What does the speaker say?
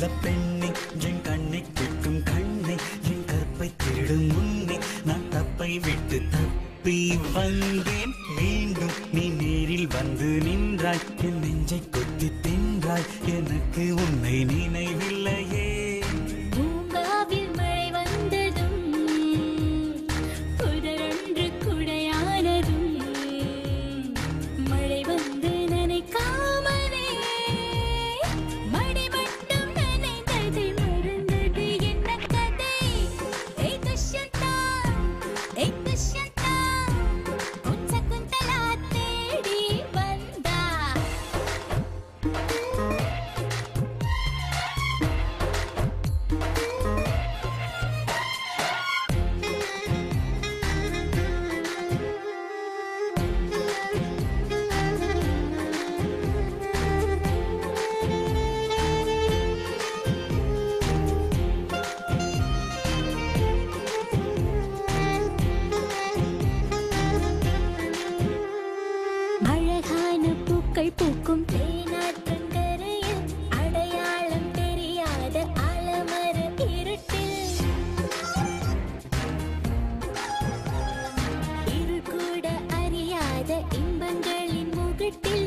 தந்தா பெண்ணே என் கண்ணை கேட்கும் கண்ணை என் கற்பை தேடும் முன்னே நான் தப்பை விட்டு தப்பி வந்தேன். மீண்டும் நீ நேரில் வந்து நின்றாய் என் நெஞ்சை கொத்தி தின்றாய். எனக்கு உன்னை நினைவில்லையே. பூத்தை பூக்கும். அடையாளம் தெரியாத அலமர இருட்டில். இருள் கூட அறியாத இன்பங்களின் முகட்டில்